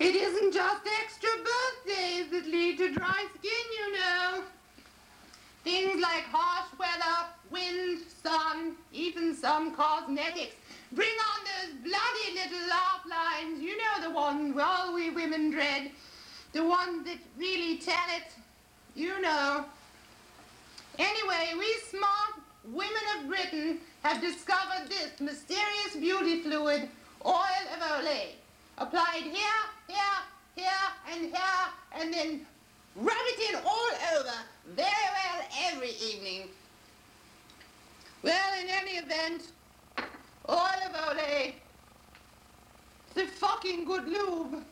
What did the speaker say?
It isn't just extra birthdays that lead to dry skin, you know. Things like harsh weather, wind, sun, even some cosmetics. Bring on those bloody little laugh lines. You know the ones all we women dread. The ones that really tell it. You know. Anyway, we smart women of Britain have discovered this mysterious beauty fluid. Applied here, here, here, and here, and then rub it in all over, very well every evening. Well, in any event, oil of the fucking good lube.